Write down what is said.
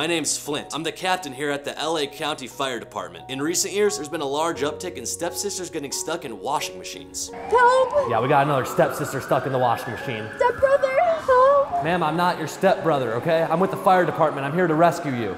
My name's Flint. I'm the captain here at the LA County Fire Department. In recent years, there's been a large uptick in stepsisters getting stuck in washing machines. Help! Yeah, we got another stepsister stuck in the washing machine. Stepbrother, help! Ma'am, I'm not your stepbrother, okay? I'm with the fire department. I'm here to rescue you.